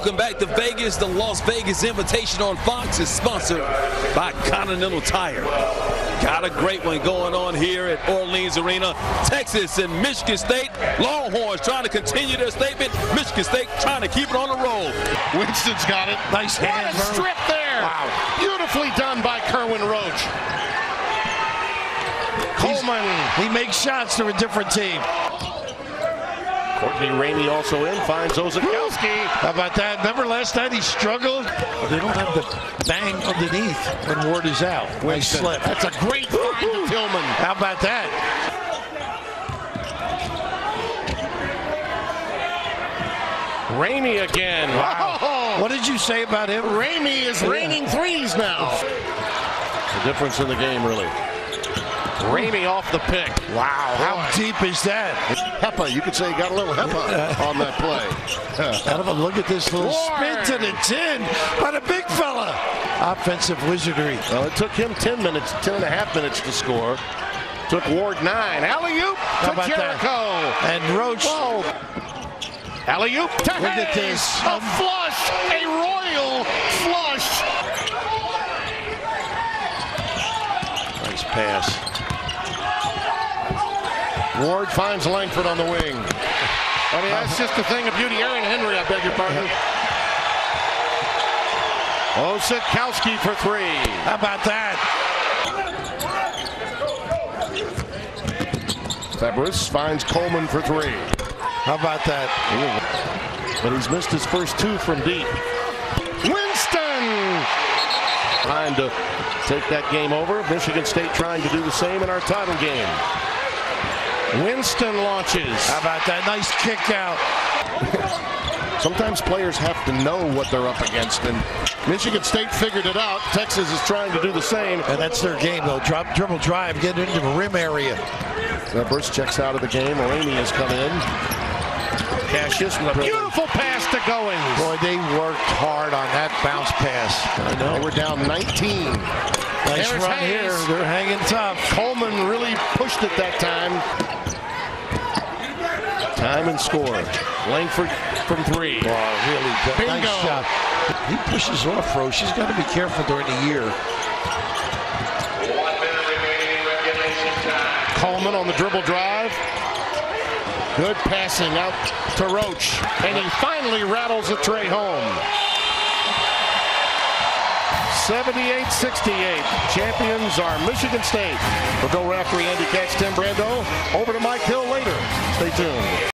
Welcome back to Vegas. The Las Vegas Invitation on Fox is sponsored by Continental Tire. Got a great one going on here at Orleans Arena. Texas and Michigan State. Longhorns trying to continue their statement. Michigan State trying to keep it on the roll. Winston's got it. Nice hand. What a strip there. Wow. Beautifully done by Kerwin Roach. Coleman. He makes shots to a different team. Courtney Ramey also in, finds Osetkowski. How about that? Remember last night he struggled? They don't have the bang underneath when Ward is out. Nice Winston. slip. That's a great find to Tillman. How about that? Ramey again. Wow. Oh. What did you say about him? Ramey is raining threes now. The difference in the game, really. Ramey off the pick. Wow, how deep is that? HEPA, you could say he got a little HEPA on that play. Out of a look at this little Ward. spin to the 10 by the big fella. Offensive wizardry. Well, it took him 10 minutes, 10 and a half minutes to score. Took Ward nine. Alley-oop to about that? Jericho. And Roach. Whoa. Alley-oop to Look at this. A flush. A royal flush. Nice pass. Ward finds Langford on the wing. I mean, that's just the thing of beauty. Aaron Henry, I beg your pardon. Osetkowski for three. How about that? Febres finds Coleman for three. How about that? But he's missed his first two from deep. Winston. Trying to take that game over. Michigan State trying to do the same in our title game. Winston launches. How about that? Nice kick out. Sometimes players have to know what they're up against, and Michigan State figured it out. Texas is trying to do the same. And that's their game, though. Drop, dribble, drive, get into the rim area. Febres checks out of the game. Ramey has come in. Cassius with a Beautiful pass to Goins. Boy, they worked hard on that bounce pass. I They know. were down 19. Nice There's run Hayes. here. They're hanging tough. Coleman really pushed it that time. Time score. Langford from three. Oh, really good. Bingo. Nice shot. He pushes off Rose. She's got to be careful during the year. Coleman on the dribble drive. Good passing out to Roach. And he finally rattles a tray home. 78-68. Champions are Michigan State. For Bill Raftery, Andy Katz, Tim Brando. Over to Mike Hill later. Stay tuned.